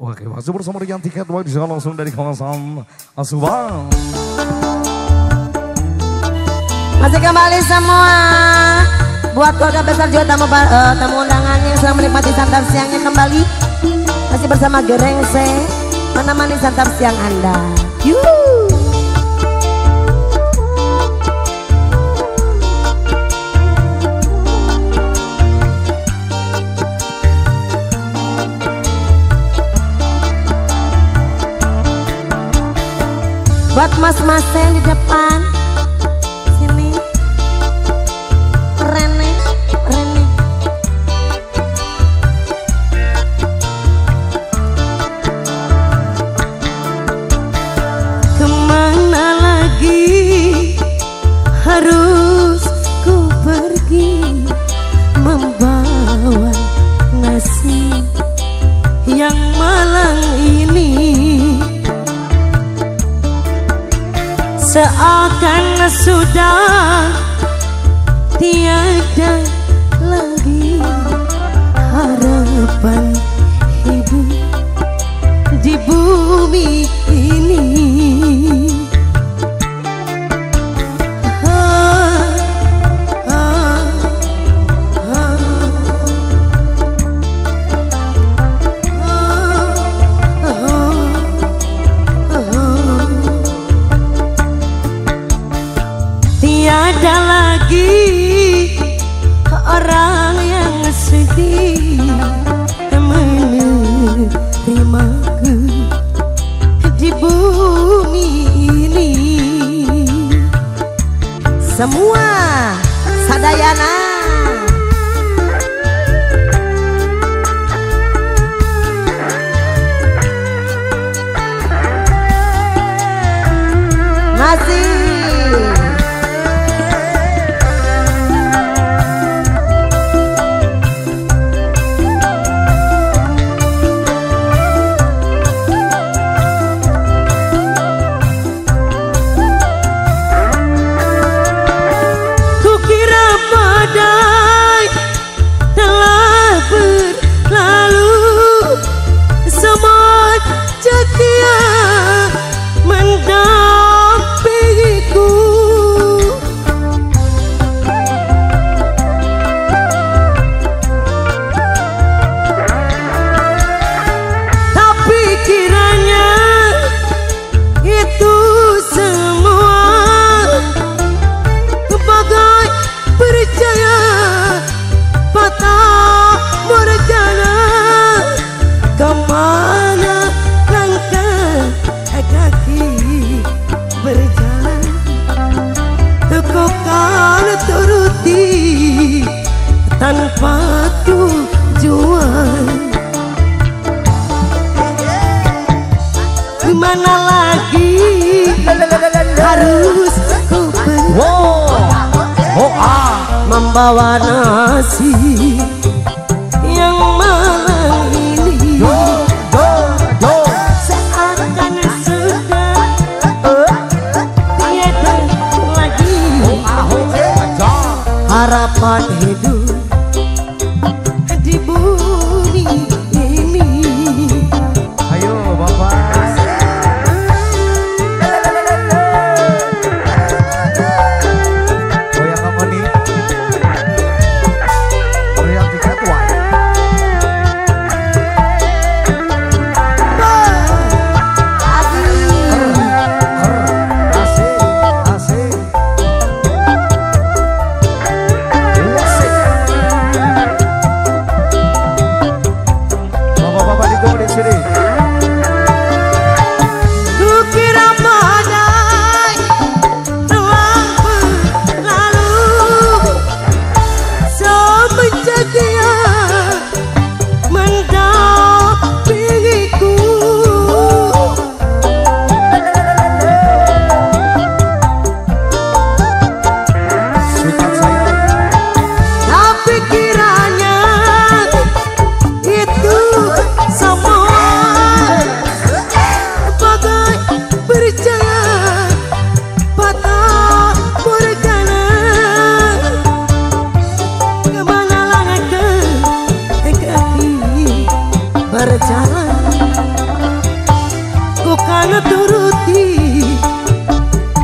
Oke, masih bersama dengan tiket White bisa langsung dari kawasan Asuban. Masih kembali semua buat keluarga besar juga tamu uh, tamu undangannya yang sedang menikmati santap siangnya kembali masih bersama Gerengse menemani santap siang Anda. Yuh. Buat mas-mas di depan seakan sudah tiada Tiada lagi orang yang sedih menerimaku di bumi ini. Semua sadayana. Membawa nasi yang malam ini? Yo, yo, yo. seakan sudah tiada lagi. Harapan hidup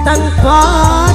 tanpa